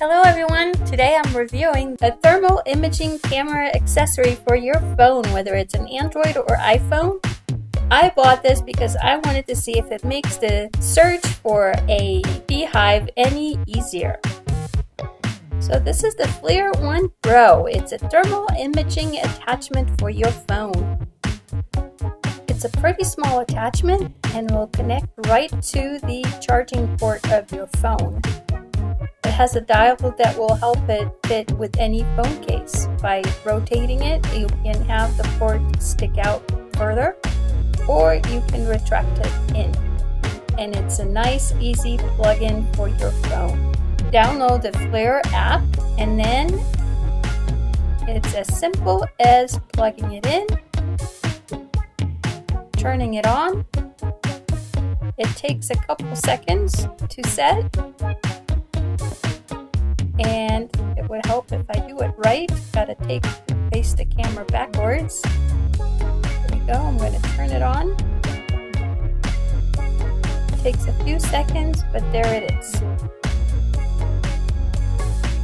Hello everyone! Today I'm reviewing a thermal imaging camera accessory for your phone, whether it's an Android or iPhone. I bought this because I wanted to see if it makes the search for a beehive any easier. So this is the FLIR One Pro. It's a thermal imaging attachment for your phone. It's a pretty small attachment and will connect right to the charging port of your phone. Has a dial that will help it fit with any phone case. By rotating it, you can have the port stick out further or you can retract it in. And it's a nice, easy plug-in for your phone. Download the FLIR app and then it's as simple as plugging it in, turning it on. It takes a couple seconds to set and it would help if I do it right. Gotta take face the camera backwards. There we go, I'm gonna turn it on. It takes a few seconds, but there it is.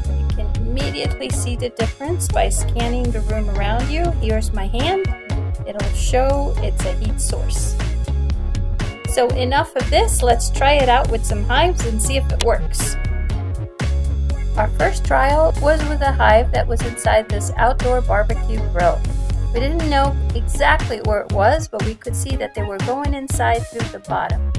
You can immediately see the difference by scanning the room around you. Here's my hand. It'll show it's a heat source. So enough of this, let's try it out with some hives and see if it works. Our first trial was with a hive that was inside this outdoor barbecue grill. We didn't know exactly where it was, but we could see that they were going inside through the bottom.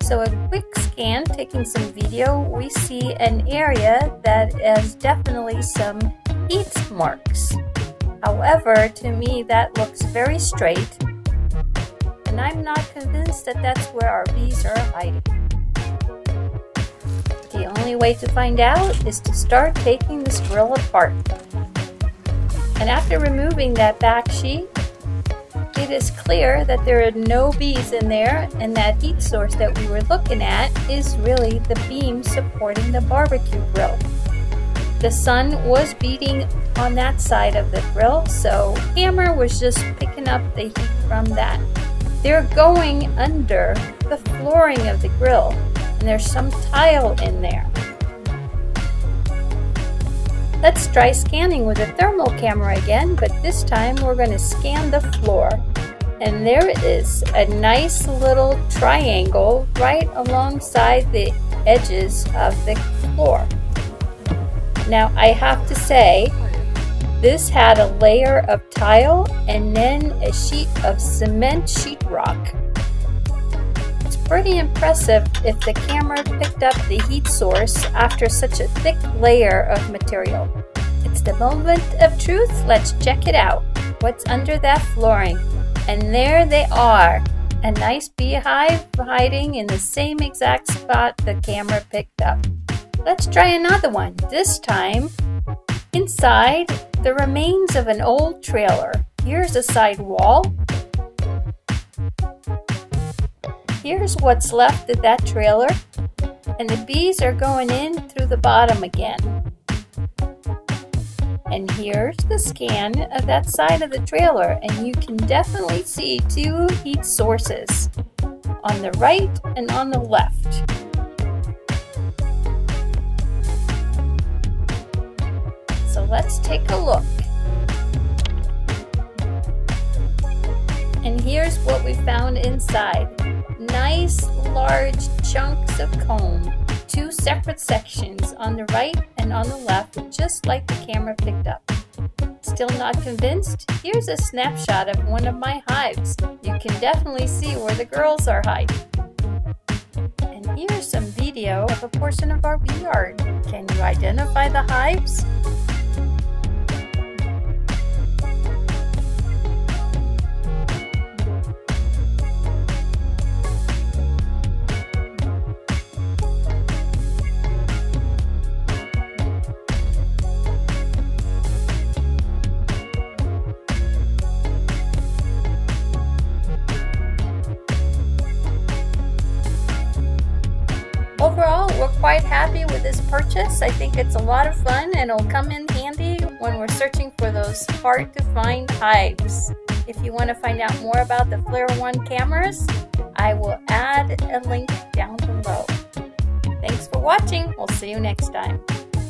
So a quick scan, taking some video, we see an area that has definitely some heat marks. However, to me that looks very straight, and I'm not convinced that that's where our bees are hiding. The only way to find out is to start taking this grill apart. And after removing that back sheet, it is clear that there are no bees in there and that heat source that we were looking at is really the beam supporting the barbecue grill. The sun was beating on that side of the grill, so camera was just picking up the heat from that. They're going under the flooring of the grill and there's some tile in there. Let's try scanning with a thermal camera again, but this time we're going to scan the floor. And there it is, a nice little triangle right alongside the edges of the floor. Now I have to say, this had a layer of tile and then a sheet of cement sheetrock pretty impressive if the camera picked up the heat source after such a thick layer of material. It's the moment of truth, let's check it out. What's under that flooring? And there they are, a nice beehive hiding in the same exact spot the camera picked up. Let's try another one, this time inside the remains of an old trailer. Here's a side wall Here's what's left of that trailer, and the bees are going in through the bottom again. And here's the scan of that side of the trailer, and you can definitely see two heat sources on the right and on the left. So let's take a look. And here's what we found inside nice large chunks of comb, two separate sections on the right and on the left, just like the camera picked up. Still not convinced? Here's a snapshot of one of my hives. You can definitely see where the girls are hiding. And here's some video of a portion of our yard. Can you identify the hives? Overall, we're quite happy with this purchase. I think it's a lot of fun and it'll come in handy when we're searching for those hard to find hives. If you want to find out more about the FLIR One cameras, I will add a link down below. Thanks for watching. We'll see you next time.